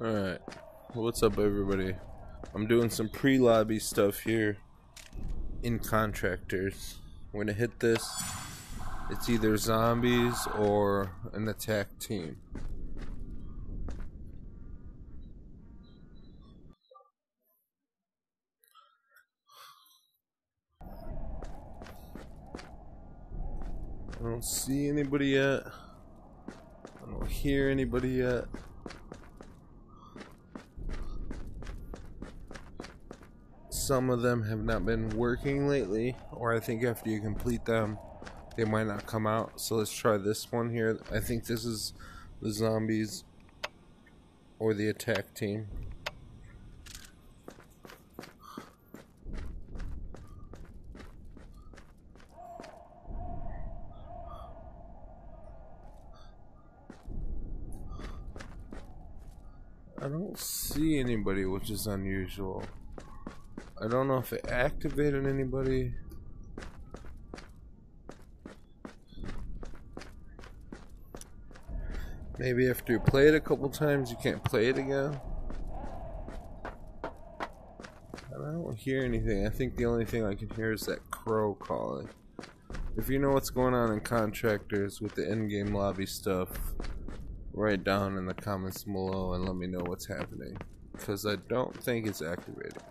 Alright, what's up everybody? I'm doing some pre-lobby stuff here in Contractors. I'm gonna hit this. It's either zombies or an attack team. I don't see anybody yet. I don't hear anybody yet. Some of them have not been working lately, or I think after you complete them, they might not come out. So let's try this one here. I think this is the zombies or the attack team. I don't see anybody, which is unusual. I don't know if it activated anybody. Maybe after you play it a couple times, you can't play it again. I don't hear anything. I think the only thing I can hear is that crow calling. If you know what's going on in contractors with the in-game lobby stuff, write down in the comments below and let me know what's happening. Because I don't think it's activated.